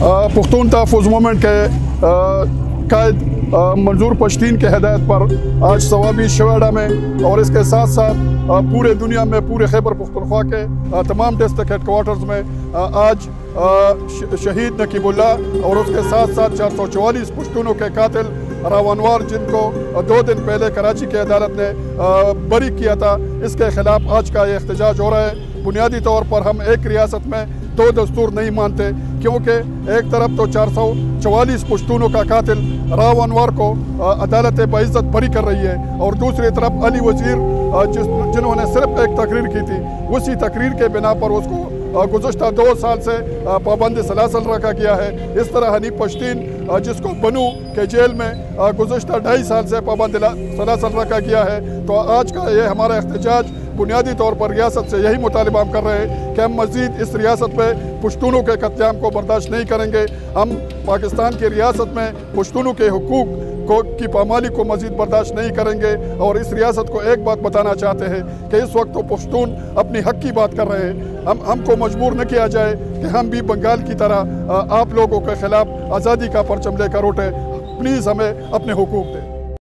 Pukhtun तहफ़ movement के कायद मंजूर पश्तीन के हदायत पर आज सवाबी शवाडा में और इसके साथ साथ पूरे दुनिया में पूरे खैबर पुख्तनख्वा के तमाम डिस्ट्रिक्ट हेड क्वार्टर्स में आज शहीद नकीबुल्ला और उसके साथ साथ चार सौ चवालीस पुश्तूनों के कातिल रावनवार जिनको दो दिन पहले कराची की अदालत ने बरी किया था, इसके ख़िलाफ़ आज का ये एहतजाज हो रहा है। बुनियादी तौर पर हम एक रियासत में दो दस्तूर नहीं मानते, क्योंकि एक तरफ़ तो चार सौ चवालीस पुश्तूनों का कतिल राव अनवर को अदालत बज़्ज़त बरी कर रही है, और दूसरी तरफ़ अली वज़ीर जिस, जिन्होंने सिर्फ़ एक तकरीर की थी, उसी तकरीर के बिना पर उसको गुजशत दो साल से पाबंद सलासल रखा गया है। इस तरह हनी पश्तीन जिसको बनू के जेल में गुजशत ढाई साल से पाबंद सलासल रखा गया है। तो आज का ये हमारा एहतजाज बुनियादी तौर पर रियासत से यही मुतालबा कर रहे हैं कि हम मज़ीद इस रियासत में पुश्तूनों के कत्याम को बर्दाश्त नहीं करेंगे। हम पाकिस्तान की रियासत में पुश्तूनों के हकूक़ को की पामाली को मजीद बर्दाश्त नहीं करेंगे और इस रियासत को एक बात बताना चाहते हैं कि इस वक्त तो पश्तून अपनी हक की बात कर रहे हैं। हम, हमको मजबूर न किया जाए कि हम भी बंगाल की तरह आप लोगों के ख़िलाफ़ आज़ादी का परचम लेकर उठे। प्लीज़ हमें अपने हकूक़ दें।